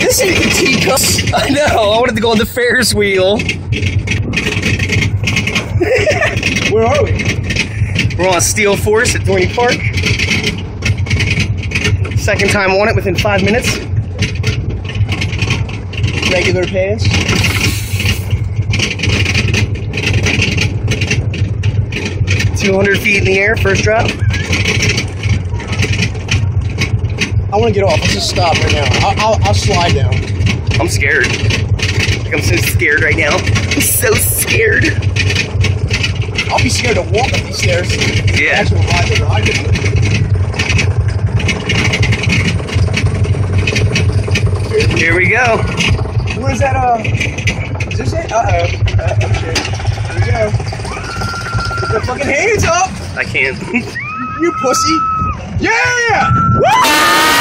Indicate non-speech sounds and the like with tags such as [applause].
This ain't the teacups. [laughs] I know. I wanted to go on the Ferris wheel. Where are we? We're on Steel Force at Dorney Park. Second time on it within five minutes. Regular pants. Two hundred feet in the air, first drop. I want to get off. Let's just stop right now. I'll, I'll, I'll slide down. I'm scared. Like I'm so scared right now. I'm so scared. I'll be scared to walk up these stairs. Yeah. Actually, ride the ride. Here we go. What is that? Uh, is this it? Uh oh. Uh, oh shit. Here we go. Put your fucking hands up, I can't. you pussy. Yeah! Woo!